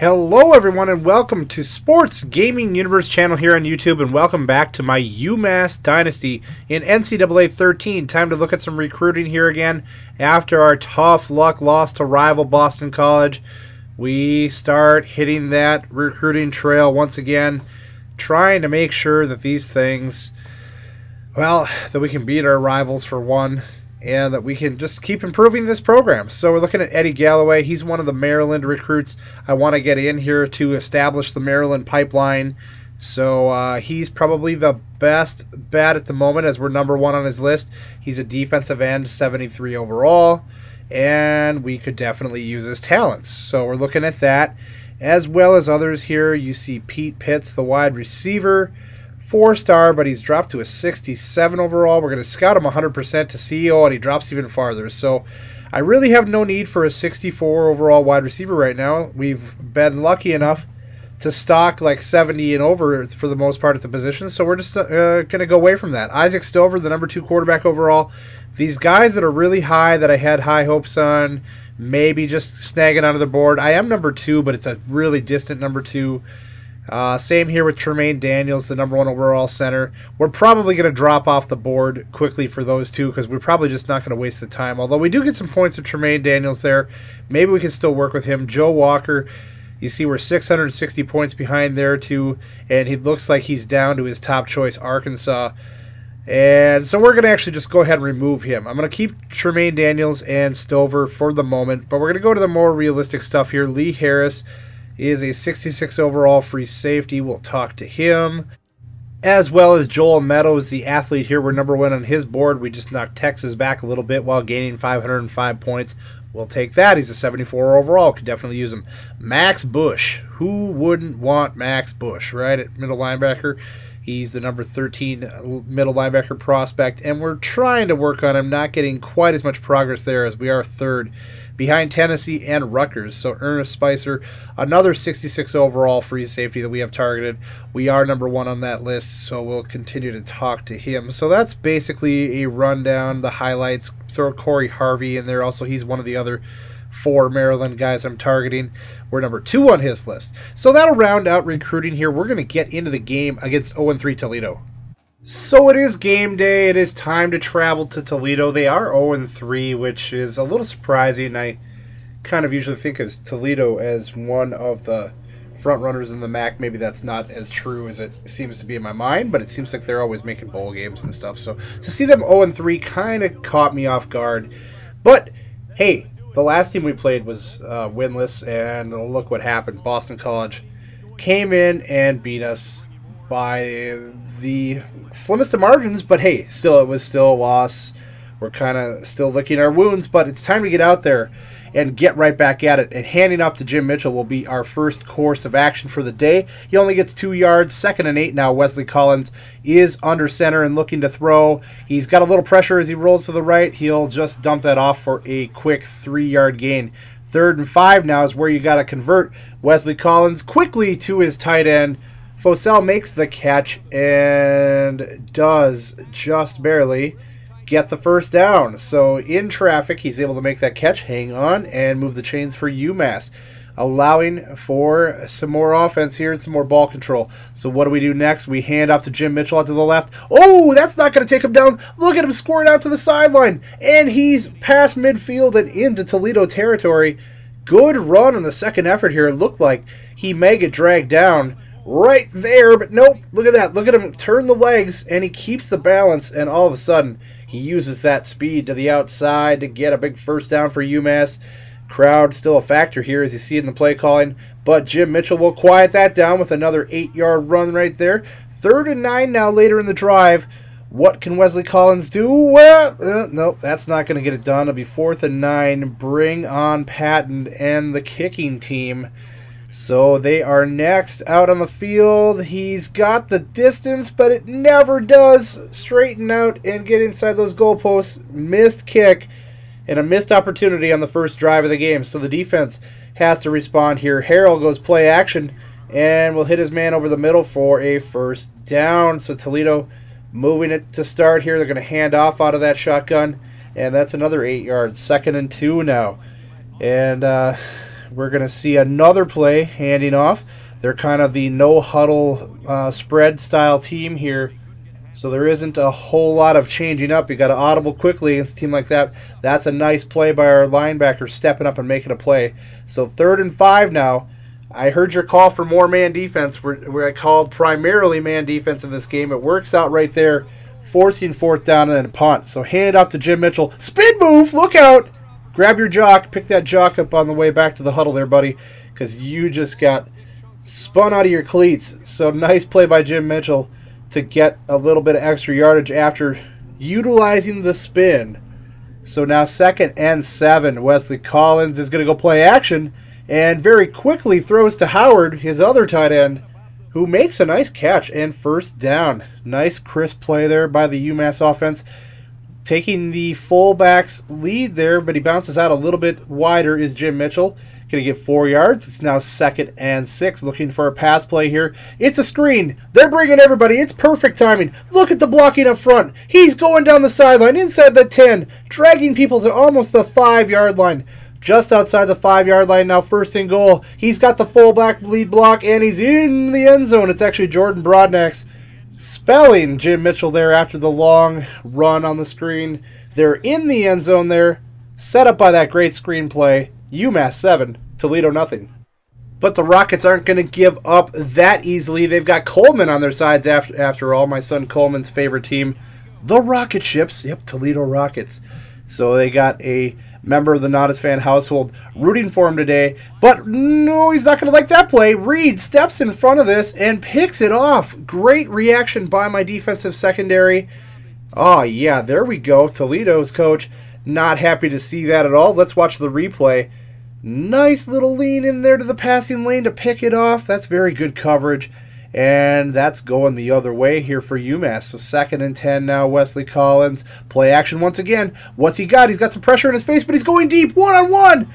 Hello, everyone, and welcome to Sports Gaming Universe channel here on YouTube, and welcome back to my UMass Dynasty in NCAA 13. Time to look at some recruiting here again. After our tough luck loss to rival Boston College, we start hitting that recruiting trail once again, trying to make sure that these things, well, that we can beat our rivals for one, and that we can just keep improving this program. So we're looking at Eddie Galloway. He's one of the Maryland recruits I want to get in here to establish the Maryland pipeline. So uh, he's probably the best bet at the moment as we're number one on his list. He's a defensive end, 73 overall, and we could definitely use his talents. So we're looking at that, as well as others here. You see Pete Pitts, the wide receiver four star, but he's dropped to a 67 overall. We're going to scout him 100% to CEO, and he drops even farther. So I really have no need for a 64 overall wide receiver right now. We've been lucky enough to stock like 70 and over for the most part at the position, so we're just uh, going to go away from that. Isaac Stover, the number two quarterback overall. These guys that are really high that I had high hopes on, maybe just snagging onto the board. I am number two, but it's a really distant number two. Uh, same here with Tremaine Daniels, the number one overall center. We're probably going to drop off the board quickly for those two because we're probably just not going to waste the time. Although we do get some points with Tremaine Daniels there. Maybe we can still work with him. Joe Walker, you see we're 660 points behind there too, and he looks like he's down to his top choice, Arkansas. And so we're going to actually just go ahead and remove him. I'm going to keep Tremaine Daniels and Stover for the moment, but we're going to go to the more realistic stuff here. Lee Harris is a 66 overall free safety. We'll talk to him. As well as Joel Meadows, the athlete here. We're number one on his board. We just knocked Texas back a little bit while gaining 505 points. We'll take that. He's a 74 overall. Could definitely use him. Max Bush. Who wouldn't want Max Bush, right? At middle linebacker. He's the number 13 middle linebacker prospect, and we're trying to work on him, not getting quite as much progress there as we are third behind Tennessee and Rutgers. So Ernest Spicer, another 66 overall free safety that we have targeted. We are number one on that list, so we'll continue to talk to him. So that's basically a rundown, the highlights. Throw Corey Harvey in there. Also, he's one of the other four Maryland guys I'm targeting. We're number two on his list. So that'll round out recruiting here. We're going to get into the game against 0-3 Toledo. So it is game day. It is time to travel to Toledo. They are 0 3, which is a little surprising. And I kind of usually think of Toledo as one of the front runners in the MAC. Maybe that's not as true as it seems to be in my mind, but it seems like they're always making bowl games and stuff. So to see them 0 3 kind of caught me off guard. But hey, the last team we played was uh, winless, and look what happened. Boston College came in and beat us by the slimmest of margins, but hey, still, it was still a loss. We're kind of still licking our wounds, but it's time to get out there and get right back at it. And handing off to Jim Mitchell will be our first course of action for the day. He only gets two yards, second and eight now. Wesley Collins is under center and looking to throw. He's got a little pressure as he rolls to the right. He'll just dump that off for a quick three yard gain. Third and five now is where you got to convert. Wesley Collins quickly to his tight end. Fosell makes the catch and does just barely get the first down. So in traffic, he's able to make that catch, hang on, and move the chains for UMass, allowing for some more offense here and some more ball control. So what do we do next? We hand off to Jim Mitchell out to the left. Oh, that's not going to take him down. Look at him squirt out to the sideline. And he's past midfield and into Toledo territory. Good run on the second effort here. It looked like he may get dragged down right there, but nope. Look at that. Look at him turn the legs, and he keeps the balance, and all of a sudden, he uses that speed to the outside to get a big first down for UMass. Crowd still a factor here, as you see in the play calling, but Jim Mitchell will quiet that down with another eight-yard run right there. Third and nine now later in the drive. What can Wesley Collins do? Well, uh, nope, that's not going to get it done. It'll be fourth and nine. Bring on Patton and the kicking team. So they are next out on the field. He's got the distance, but it never does straighten out and get inside those goalposts. Missed kick and a missed opportunity on the first drive of the game. So the defense has to respond here. Harrell goes play action and will hit his man over the middle for a first down. So Toledo moving it to start here. They're going to hand off out of that shotgun, and that's another eight yards. Second and two now. And uh, we're going to see another play handing off. They're kind of the no huddle uh, spread style team here. So there isn't a whole lot of changing up. You got to audible quickly against a team like that. That's a nice play by our linebacker stepping up and making a play. So third and five now. I heard your call for more man defense, I called primarily man defense in this game. It works out right there, forcing fourth down and then punt. So hand off to Jim Mitchell. Spin move, look out! Grab your jock, pick that jock up on the way back to the huddle there, buddy, because you just got spun out of your cleats. So nice play by Jim Mitchell to get a little bit of extra yardage after utilizing the spin. So now second and seven. Wesley Collins is going to go play action and very quickly throws to Howard, his other tight end, who makes a nice catch and first down. Nice crisp play there by the UMass offense. Taking the fullback's lead there, but he bounces out a little bit wider is Jim Mitchell. Going to get four yards. It's now second and six. Looking for a pass play here. It's a screen. They're bringing everybody. It's perfect timing. Look at the blocking up front. He's going down the sideline inside the 10, dragging people to almost the five yard line. Just outside the five yard line now, first and goal. He's got the fullback lead block and he's in the end zone. It's actually Jordan Broadnax spelling Jim Mitchell there after the long run on the screen. They're in the end zone there, set up by that great screenplay. UMass 7, Toledo nothing. But the Rockets aren't going to give up that easily. They've got Coleman on their sides after, after all, my son Coleman's favorite team. The Rocket Ships. Yep, Toledo Rockets. So they got a member of the Nadasfan household rooting for him today. But no, he's not going to like that play. Reed steps in front of this and picks it off. Great reaction by my defensive secondary. Oh, yeah, there we go. Toledo's coach not happy to see that at all. Let's watch the replay. Nice little lean in there to the passing lane to pick it off. That's very good coverage. And that's going the other way here for UMass. So second and 10 now, Wesley Collins. Play action once again. What's he got? He's got some pressure in his face, but he's going deep. One on one.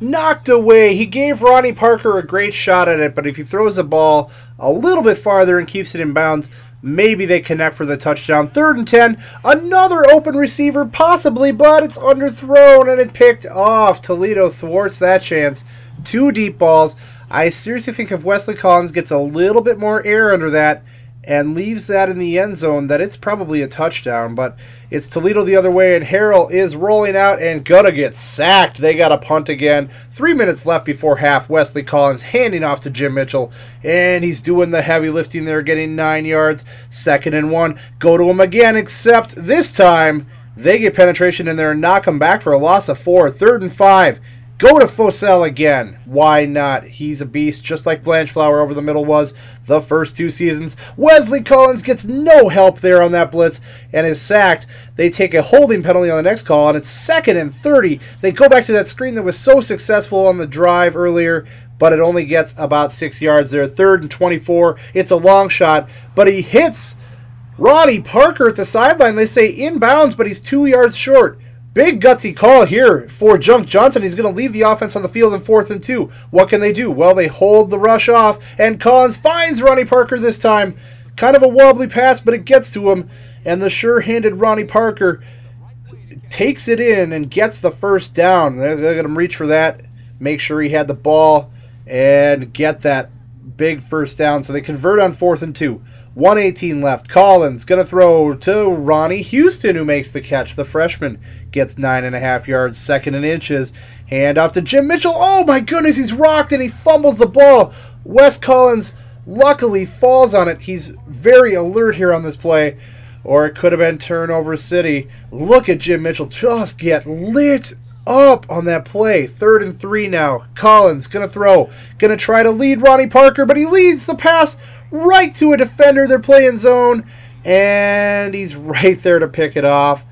Knocked away. He gave Ronnie Parker a great shot at it, but if he throws the ball a little bit farther and keeps it in bounds, Maybe they connect for the touchdown. Third and 10. Another open receiver, possibly, but it's underthrown and it picked off. Toledo thwarts that chance. Two deep balls. I seriously think if Wesley Collins gets a little bit more air under that, and leaves that in the end zone, that it's probably a touchdown. But it's Toledo the other way, and Harrell is rolling out and gonna get sacked. They got a punt again. Three minutes left before half. Wesley Collins handing off to Jim Mitchell, and he's doing the heavy lifting there, getting nine yards. Second and one. Go to him again, except this time they get penetration and they're knock him back for a loss of four. Third and five. Go to Fosell again. Why not? He's a beast, just like Blanchflower over the middle was the first two seasons. Wesley Collins gets no help there on that blitz and is sacked. They take a holding penalty on the next call, and it's second and 30. They go back to that screen that was so successful on the drive earlier, but it only gets about six yards there. Third and 24. It's a long shot, but he hits Ronnie Parker at the sideline. They say inbounds, but he's two yards short. Big gutsy call here for Junk Johnson. He's going to leave the offense on the field in fourth and two. What can they do? Well, they hold the rush off, and Collins finds Ronnie Parker this time. Kind of a wobbly pass, but it gets to him, and the sure-handed Ronnie Parker takes it in and gets the first down. They're, they're going to reach for that, make sure he had the ball, and get that big first down. So they convert on fourth and two. 118 left. Collins going to throw to Ronnie Houston, who makes the catch. The freshman gets nine and a half yards, second and inches. Hand off to Jim Mitchell. Oh my goodness, he's rocked and he fumbles the ball. Wes Collins luckily falls on it. He's very alert here on this play. Or it could have been turnover city. Look at Jim Mitchell just get lit up on that play. Third and three now. Collins gonna throw. Gonna try to lead Ronnie Parker, but he leads the pass right to a defender. They're playing zone, and he's right there to pick it off.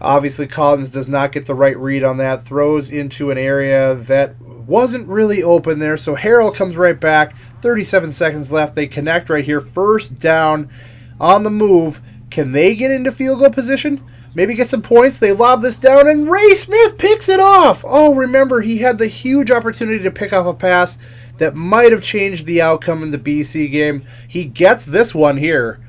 Obviously, Collins does not get the right read on that. Throws into an area that wasn't really open there. So Harrell comes right back. 37 seconds left. They connect right here. First down on the move. Can they get into field goal position? Maybe get some points. They lob this down, and Ray Smith picks it off. Oh, remember, he had the huge opportunity to pick off a pass that might have changed the outcome in the BC game. He gets this one here.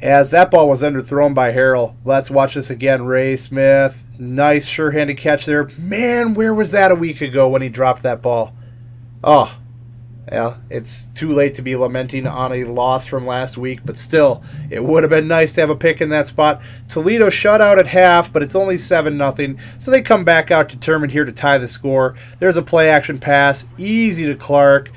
as that ball was underthrown by Harrell. Let's watch this again. Ray Smith, nice sure-handed catch there. Man, where was that a week ago when he dropped that ball? Oh, yeah, it's too late to be lamenting on a loss from last week, but still, it would have been nice to have a pick in that spot. Toledo shut out at half, but it's only 7 nothing, so they come back out determined here to tie the score. There's a play action pass, easy to Clark.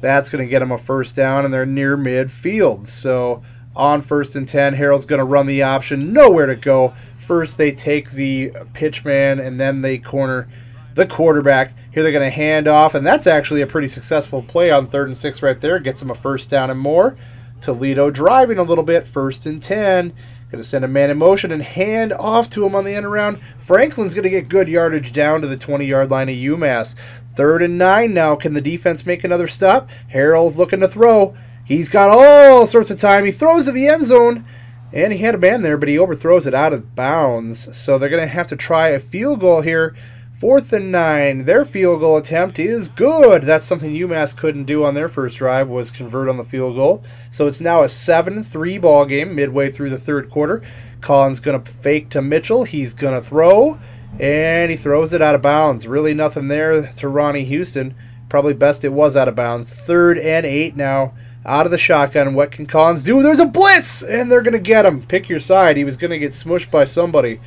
That's going to get them a first down, and they're near midfield. So on first and 10, Harrell's going to run the option, nowhere to go. First, they take the pitch man, and then they corner the quarterback. Here they're going to hand off, and that's actually a pretty successful play on third and six right there. Gets them a first down and more. Toledo driving a little bit, first and 10. Going to send a man in motion and hand off to him on the end around. Franklin's going to get good yardage down to the 20 yard line of UMass. Third and nine now. Can the defense make another stop? Harrell's looking to throw. He's got all sorts of time. He throws to the end zone. And he had a man there, but he overthrows it out of bounds. So they're going to have to try a field goal here Fourth and nine. Their field goal attempt is good. That's something UMass couldn't do on their first drive was convert on the field goal. So it's now a 7-3 ball game midway through the third quarter. Collins going to fake to Mitchell. He's going to throw, and he throws it out of bounds. Really nothing there to Ronnie Houston. Probably best it was out of bounds. Third and eight now out of the shotgun. What can Collins do? There's a blitz, and they're going to get him. Pick your side. He was going to get smushed by somebody,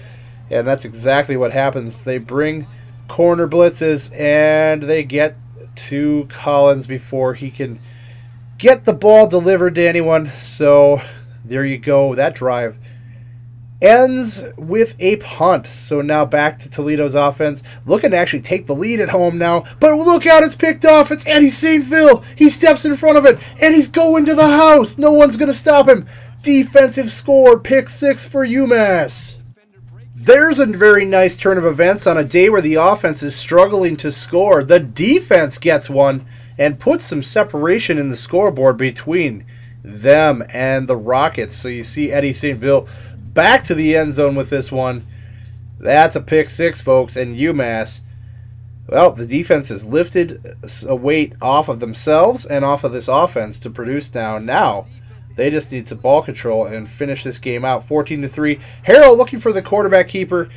and that's exactly what happens. They bring corner blitzes, and they get to Collins before he can get the ball delivered to anyone. So there you go. That drive ends with a punt. So now back to Toledo's offense, looking to actually take the lead at home now. But look out, it's picked off. It's Eddie. Phil. He steps in front of it, and he's going to the house. No one's going to stop him. Defensive score, pick six for UMass. There's a very nice turn of events on a day where the offense is struggling to score. The defense gets one and puts some separation in the scoreboard between them and the Rockets. So you see Eddie St. Phil back to the end zone with this one. That's a pick six, folks, and UMass. Well, the defense has lifted a weight off of themselves and off of this offense to produce now. Now, they just need some ball control and finish this game out. 14 to 3. Harrell looking for the quarterback keeper.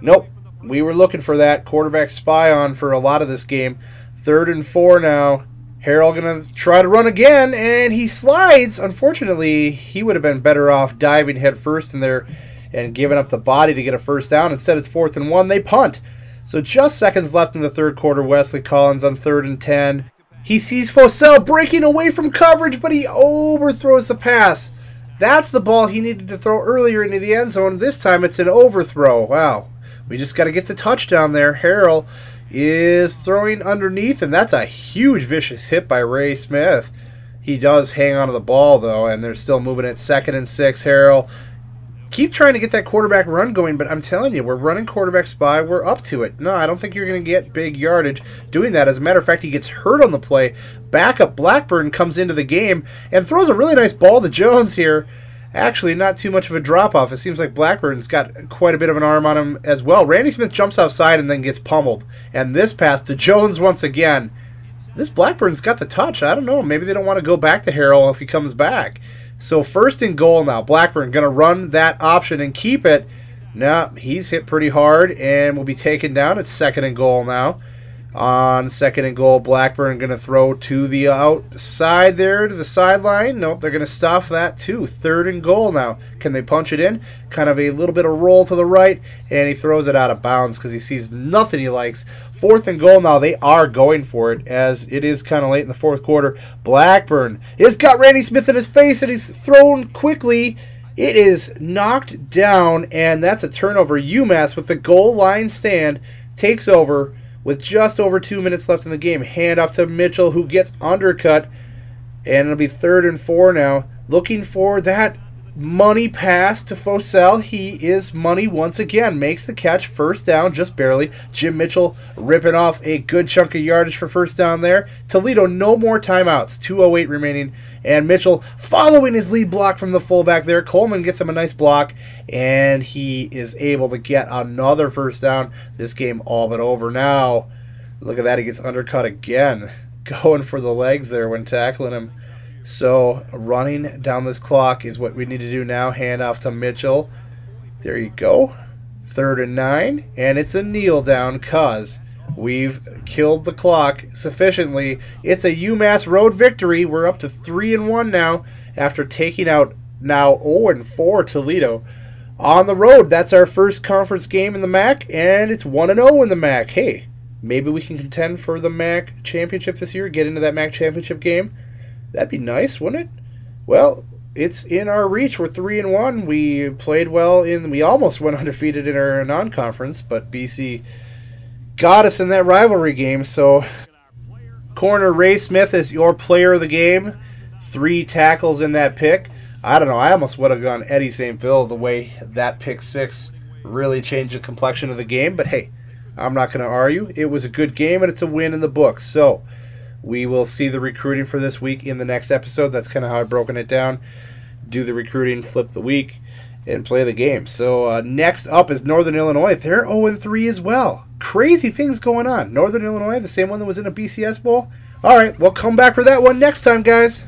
Nope. We were looking for that quarterback spy on for a lot of this game. Third and four now. Harrell going to try to run again, and he slides. Unfortunately, he would have been better off diving head first in there and giving up the body to get a first down. Instead, it's fourth and one. They punt. So just seconds left in the third quarter. Wesley Collins on third and 10. He sees Fosell breaking away from coverage, but he overthrows the pass. That's the ball he needed to throw earlier into the end zone. This time it's an overthrow. Wow. We just got to get the touchdown there. Harrell is throwing underneath, and that's a huge vicious hit by Ray Smith. He does hang on to the ball, though, and they're still moving at second and six. Harrell keep trying to get that quarterback run going, but I'm telling you, we're running quarterback spy. We're up to it. No, I don't think you're going to get big yardage doing that. As a matter of fact, he gets hurt on the play. Backup Blackburn comes into the game and throws a really nice ball to Jones here. Actually, not too much of a drop off. It seems like Blackburn's got quite a bit of an arm on him as well. Randy Smith jumps outside and then gets pummeled. And this pass to Jones once again. This Blackburn's got the touch. I don't know. Maybe they don't want to go back to Harrell if he comes back. So first and goal now. Blackburn going to run that option and keep it. Now he's hit pretty hard and will be taken down. It's second and goal now. On second and goal, Blackburn going to throw to the outside there to the sideline. Nope, they're going to stuff that too. Third and goal now. Can they punch it in? Kind of a little bit of roll to the right, and he throws it out of bounds because he sees nothing he likes. Fourth and goal now. They are going for it as it is kind of late in the fourth quarter. Blackburn has got Randy Smith in his face, and he's thrown quickly. It is knocked down, and that's a turnover. UMass with the goal line stand takes over with just over two minutes left in the game. Hand off to Mitchell, who gets undercut. And it'll be third and four now. Looking for that money pass to Fosell. He is money once again. Makes the catch. First down, just barely. Jim Mitchell ripping off a good chunk of yardage for first down there. Toledo, no more timeouts. 2.08 remaining and Mitchell following his lead block from the fullback there. Coleman gets him a nice block, and he is able to get another first down. This game all but over now. Look at that. He gets undercut again. Going for the legs there when tackling him. So running down this clock is what we need to do now. Hand off to Mitchell. There you go. Third and nine. And it's a kneel down because we've killed the clock sufficiently. It's a UMass Road victory. We're up to 3 and 1 now after taking out now 0 and 4 Toledo. On the road, that's our first conference game in the MAC, and it's 1 and 0 in the MAC. Hey, maybe we can contend for the MAC championship this year, get into that MAC championship game. That'd be nice, wouldn't it? Well, it's in our reach. We're three and one. We played well in. We almost went undefeated in our non-conference, but BC got us in that rivalry game. So, corner Ray Smith is your player of the game. Three tackles in that pick. I don't know. I almost would have gone Eddie St. Phil the way that pick six really changed the complexion of the game. But hey, I'm not going to argue. It was a good game and it's a win in the books. So. We will see the recruiting for this week in the next episode. That's kind of how I've broken it down. Do the recruiting, flip the week, and play the game. So uh, next up is Northern Illinois. They're 0 3 as well. Crazy things going on. Northern Illinois, the same one that was in a BCS Bowl. All right, we'll come back for that one next time, guys.